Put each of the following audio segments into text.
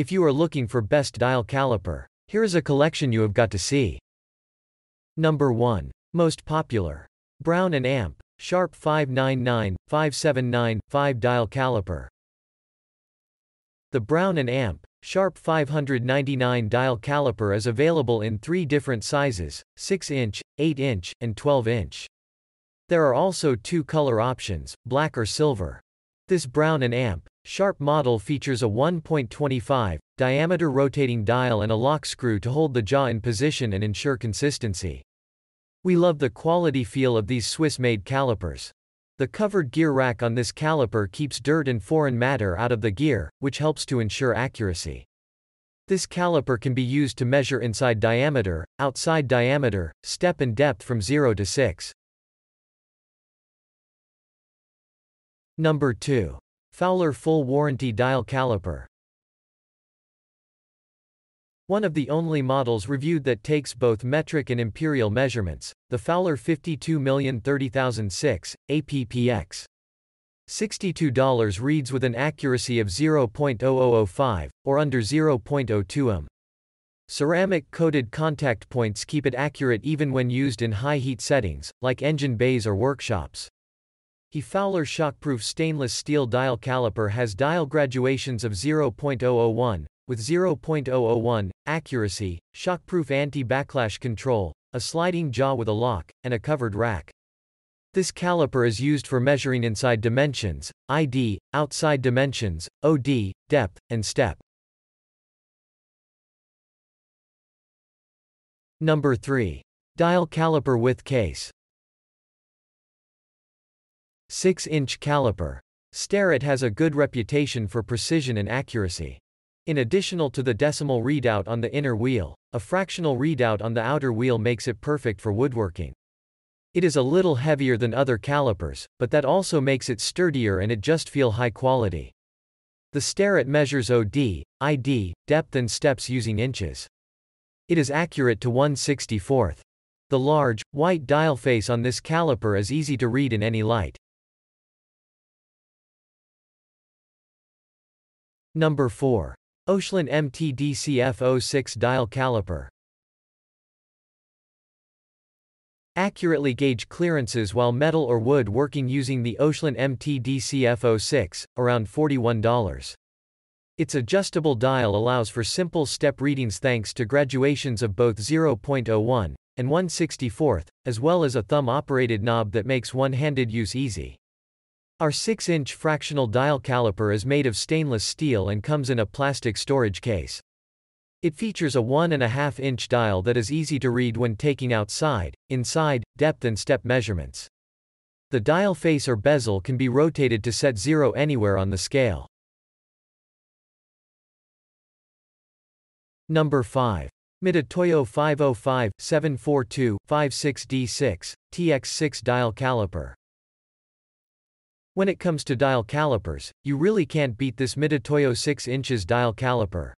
If you are looking for best dial caliper, here is a collection you have got to see. Number 1. Most popular. Brown and Amp, Sharpe 599, 579, 5 dial caliper. The Brown and Amp, Sharpe 599 dial caliper is available in three different sizes, 6-inch, 8-inch, and 12-inch. There are also two color options, black or silver. This Brown and Amp, Sharpe model features a 1.25 diameter rotating dial and a lock screw to hold the jaw in position and ensure consistency. We love the quality feel of these Swiss-made calipers. The covered gear rack on this caliper keeps dirt and foreign matter out of the gear, which helps to ensure accuracy. This caliper can be used to measure inside diameter, outside diameter, step and depth from 0 to 6. Number 2. Fowler Full Warranty Dial Caliper. One of the only models reviewed that takes both metric and imperial measurements, the Fowler 52030006, APPX. $62 reads with an accuracy of 0.0005, or under 0.02 m. Ceramic coated contact points keep it accurate even when used in high heat settings, like engine bays or workshops. He Fowler shockproof stainless steel dial caliper has dial graduations of 0.001, with 0.001 accuracy, shockproof anti-backlash control, a sliding jaw with a lock, and a covered rack. This caliper is used for measuring inside dimensions, ID, outside dimensions, OD, depth, and step. Number 3. Dial caliper with case. 6-inch caliper. Starrett has a good reputation for precision and accuracy. In additional to the decimal readout on the inner wheel, a fractional readout on the outer wheel makes it perfect for woodworking. It is a little heavier than other calipers, but that also makes it sturdier and it just feel high quality. The Starrett measures OD, ID, depth and steps using inches. It is accurate to 1 64th. The large, white dial face on this caliper is easy to read in any light. Number 4. Oshlun MTDCF06 dial caliper. Accurately gauge clearances while metal or wood working using the Oshlun MTDCF06, around $41. Its adjustable dial allows for simple step readings thanks to graduations of both 0.01 and 1/64th, as well as a thumb-operated knob that makes one-handed use easy. Our 6-inch fractional dial caliper is made of stainless steel and comes in a plastic storage case. It features a 1.5 inch dial that is easy to read when taking outside, inside, depth and step measurements. The dial face or bezel can be rotated to set zero anywhere on the scale. Number 5. Mitutoyo 505 742 56D6 TX6 dial caliper. When it comes to dial calipers, you really can't beat this Mitutoyo 6 inches dial caliper.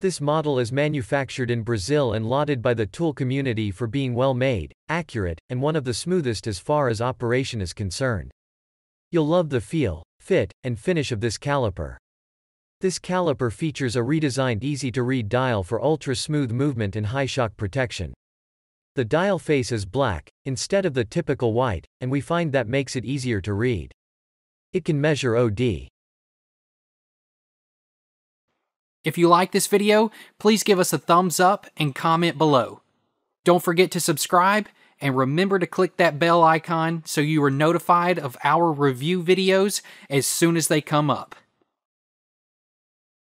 This model is manufactured in Brazil and lauded by the tool community for being well made, accurate, and one of the smoothest as far as operation is concerned. You'll love the feel, fit, and finish of this caliper. This caliper features a redesigned easy-to-read dial for ultra-smooth movement and high shock protection. The dial face is black, instead of the typical white, and we find that makes it easier to read. It can measure OD. If you like this video, please give us a thumbs up and comment below. Don't forget to subscribe and remember to click that bell icon so you are notified of our review videos as soon as they come up.